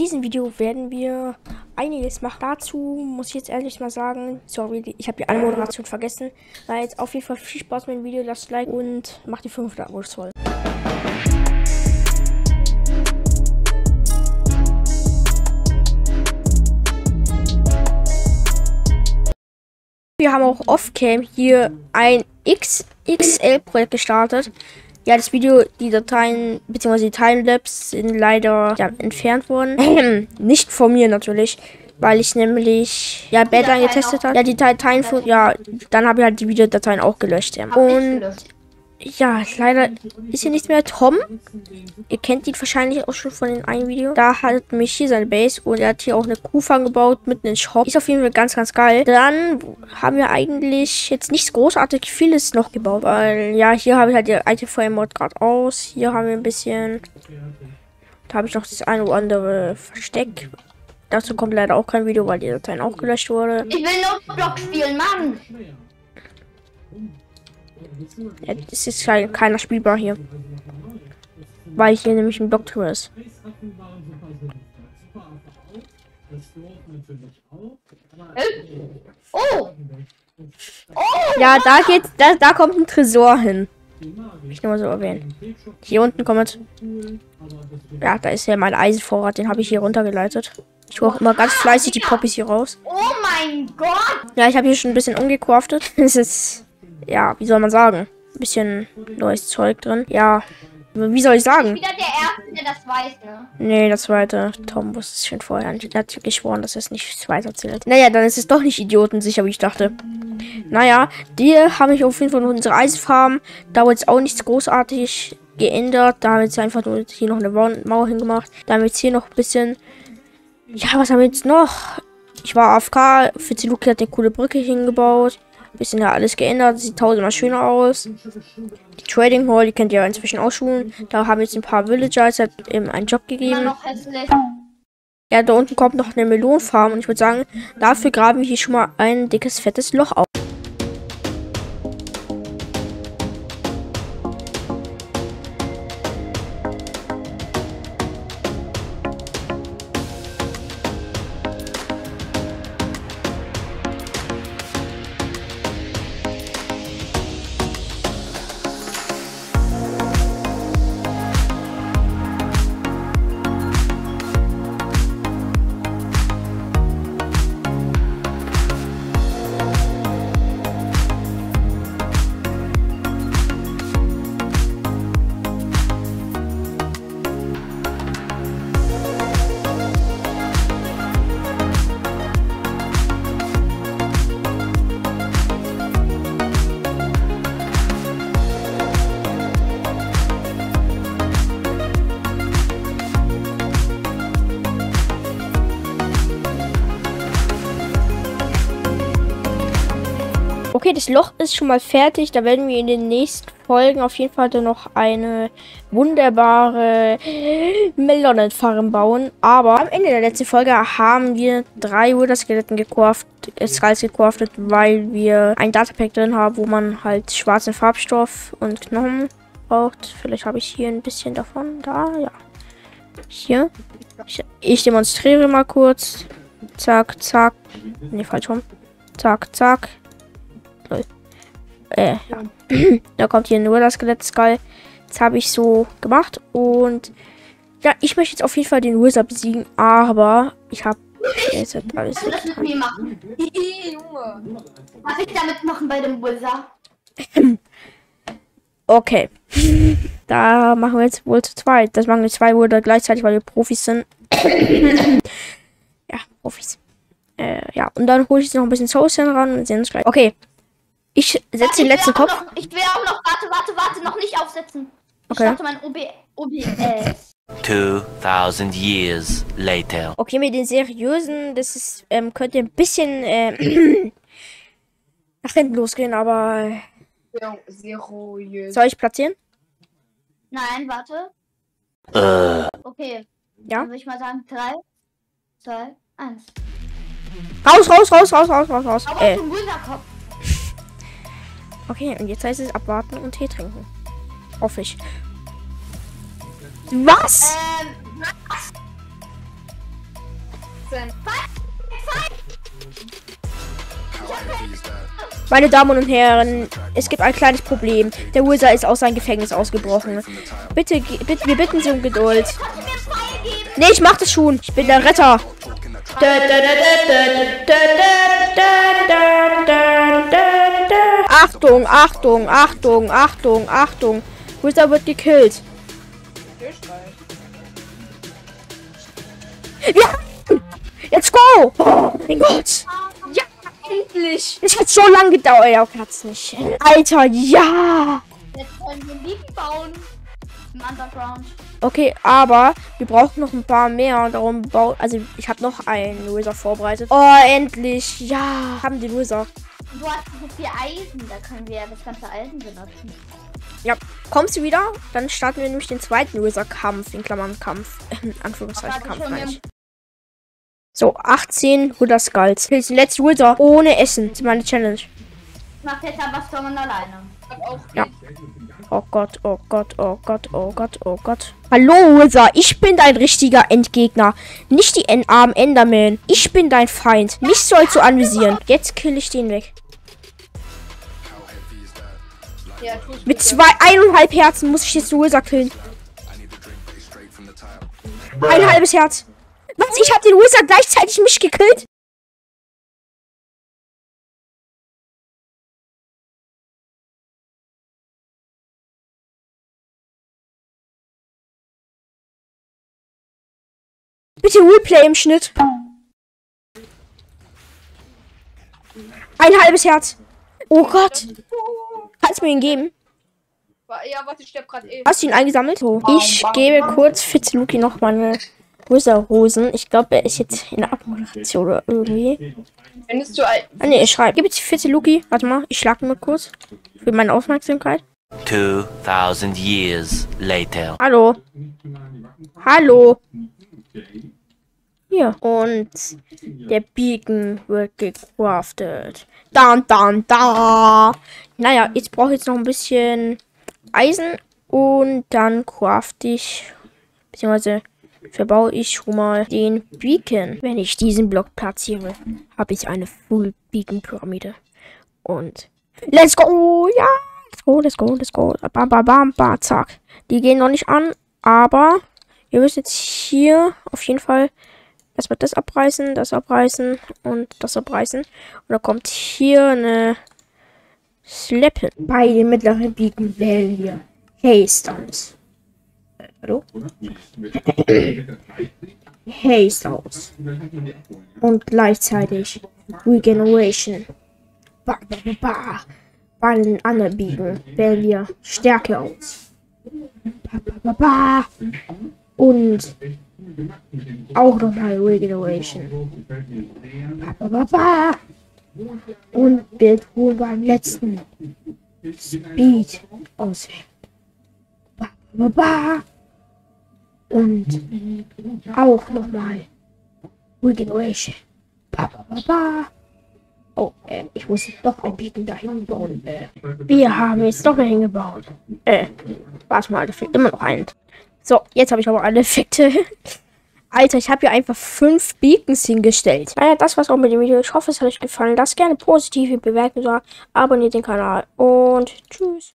diesem Video werden wir einiges machen. Dazu muss ich jetzt ehrlich mal sagen, sorry, ich habe die Anmoderation vergessen. Na jetzt auf jeden Fall viel Spaß mit dem Video, lasst Like und macht die 500 Abos voll. Wir haben auch off-cam hier ein XXL-Projekt gestartet. Ja, das Video, die Dateien bzw. die Timelapse sind leider ja, entfernt worden. Nicht von mir natürlich, weil ich nämlich ja Badline getestet habe. Ja, die Dateien, ja, dann habe ich halt die Videodateien auch gelöscht. Ja. Und ja, leider ist hier nichts mehr. Tom, ihr kennt ihn wahrscheinlich auch schon von den einen Video. Da hat mich hier seine Base und er hat hier auch eine Kuhfang gebaut mitten in Shop. Ist auf jeden Fall ganz, ganz geil. Dann haben wir eigentlich jetzt nichts großartig vieles noch gebaut, weil ja, hier habe ich halt die alte Fire Mod gerade aus. Hier haben wir ein bisschen, da habe ich noch das eine oder andere Versteck. Dazu kommt leider auch kein Video, weil die Dateien auch gelöscht wurde. Ich will nur Block spielen, Mann. Es ist keiner spielbar hier. Weil hier nämlich ein Doktor ist. Oh! Oh! Ja, da geht, da, da kommt ein Tresor hin. Ich nur mal so erwähnen. Hier unten kommt. Ja, da ist ja mein Eisenvorrat, den habe ich hier runtergeleitet. Ich hole immer ganz fleißig die Poppies hier raus. Oh mein Gott! Ja, ich habe hier schon ein bisschen umgecraftet. Es ist ja, wie soll man sagen? Ein bisschen neues Zeug drin. Ja, wie soll ich sagen? Wieder der Erste, der das weiß, ne? Nee, der Zweite. Tom wusste es schon vorher. Der hat geschworen, dass er es nicht weiter erzählt. Naja, dann ist es doch nicht idiotensicher, wie ich dachte. Naja, die haben ich auf jeden Fall noch unsere Eisfarm. Da wird jetzt auch nichts großartig geändert. Da haben wir jetzt einfach nur hier noch eine Mauer hingemacht. Da haben wir jetzt hier noch ein bisschen... Ja, was haben wir jetzt noch? Ich war AFK. Fiziluki hat eine coole Brücke hingebaut. Bisschen ja alles geändert. Sieht tausendmal schöner aus. Die Trading Hall, die könnt ihr inzwischen auch schulen. Da haben jetzt ein paar Villagers hat eben einen Job gegeben. Ja, da unten kommt noch eine Melonenfarm und ich würde sagen, dafür graben wir hier schon mal ein dickes, fettes Loch auf. Okay, das Loch ist schon mal fertig. Da werden wir in den nächsten Folgen auf jeden Fall dann noch eine wunderbare Melonenfarm bauen. Aber am Ende der letzten Folge haben wir drei Wither-Skeletten gekauft, äh, gecraftet, weil wir ein Datapack drin haben, wo man halt schwarzen Farbstoff und Knochen braucht. Vielleicht habe ich hier ein bisschen davon. Da, ja. Hier. Ich, ich demonstriere mal kurz. Zack, zack. Ne, falsch rum. Zack, zack. Äh, ja. da kommt hier nur das Skelett-Skull. Das habe ich so gemacht. Und ja, ich möchte jetzt auf jeden Fall den Wizard besiegen. Aber ich habe jetzt alles. Das mit mir machen? Junge. Was ich damit machen bei dem Wizard? okay. da machen wir jetzt wohl zu zweit. Das machen wir zwei Wizard gleichzeitig, weil wir Profis sind. ja, Profis. Äh, ja, und dann hole ich noch ein bisschen Soße ran und sehen uns gleich. Okay, ich setze den letzten Kopf. Noch, ich will auch noch. Warte, warte, warte. Noch nicht aufsetzen. Ich okay. starte mein OB, OBS. 2000 years later. Okay, mit den seriösen, das ist, ähm, könnte ein bisschen äh, nach hinten losgehen, aber. Seriös. Soll ich platzieren? Nein, warte. Äh. Okay. Ja. Dann würde ich mal sagen, 3, 2, 1. Raus, raus, raus, raus, raus, raus, raus. Aber äh. zum Wunderkopf. Okay, und jetzt heißt es abwarten und Tee trinken. Hoffe ich. Was? Ähm, was? 18. Meine Damen und Herren, es gibt ein kleines Problem. Der Wizard ist aus seinem Gefängnis ausgebrochen. Bitte, bitte, wir bitten Sie um Geduld. Nee, ich mach das schon. Ich bin der Retter. Achtung, Achtung, Achtung, Achtung, Achtung. Wizard wird gekillt. Ja! Let's go! Oh mein Gott! Ja, endlich. Es hat so lange gedauert. Ja, okay, hat's nicht. Alter, ja! Jetzt wollen wir Liegen bauen. Im Underground. Okay, aber wir brauchen noch ein paar mehr. Darum bau. Also, ich habe noch einen Wizard vorbereitet. Oh, endlich! Ja! Haben den Wizard. Du hast so viel Eisen, da können wir das ganze Eisen benutzen. Ja. Kommst du wieder? Dann starten wir nämlich den zweiten Wizard-Kampf. In Klammern Kampf. In Anführungszeichen Kampf. meine ich. So, 18 Wither Skulls. Kills den letzten Wizard ohne Essen. Das ist meine Challenge. Ich mach jetzt aber Storm alleine. Ja. Oh Gott, oh Gott, oh Gott, oh Gott, oh Gott. Hallo, Wizard, ich bin dein richtiger Endgegner. Nicht die en armen Enderman. Ich bin dein Feind. Mich sollst du anvisieren. Jetzt kill ich den weg. Mit zwei, eineinhalb Herzen muss ich jetzt den Wizard killen. Ein halbes Herz. Was? Ich habe den Wizard gleichzeitig mich gekillt? Bitte Replay im Schnitt. Ein halbes Herz. Oh Gott. Kannst du mir ihn geben? Ja, warte, ich sterb gerade eh. Hast du ihn eingesammelt? So. Ich gebe kurz Fitzeluki noch meine Wizard-Hosen. Ich glaube, er ist jetzt in der Abmoderation oder irgendwie. Findest du ein. Ah, ne, ich schreibe. Gib jetzt Fitzeluki. Warte mal, ich schlag mal kurz. Für meine Aufmerksamkeit. 2,000 years later. Hallo. Hallo. Hier. Und der Beacon wird gecraftet. Dan, dan, da. Naja, jetzt brauche ich jetzt noch ein bisschen Eisen. Und dann craft ich, beziehungsweise verbaue ich schon mal den Beacon. Wenn ich diesen Block platziere, habe ich eine Full Beacon Pyramide. Und let's go. Ja. Let's go, let's go, let's go. Bam, bam, bam, bam, zack. Die gehen noch nicht an, aber wir müssen jetzt hier auf jeden Fall erstmal das abreißen, das abreißen und das abreißen. Und dann kommt hier eine Slappen. Bei den mittleren Biegen wählen wir aus. Äh, hallo? Haste aus. Und gleichzeitig Regeneration. Ba, ba, ba. Bei den anderen Biegen wählen wir Stärke aus. Ba, ba, ba, ba. Und auch nochmal Regeneration. Ba, ba, ba, ba. Und wir tun beim letzten Speed auswählen. Und auch nochmal Regeneration. Oh, äh, ich muss doch ein Beacon dahin bauen. Äh, wir haben jetzt doch dahin gebaut. Äh, warte mal, da fehlt immer noch ein. So, jetzt habe ich aber alle Effekte. Alter, ich habe hier einfach fünf Beacons hingestellt. Naja, das war's auch mit dem Video. Ich hoffe, es hat euch gefallen. Lasst gerne positive Bewertungen da. Abonniert den Kanal und tschüss.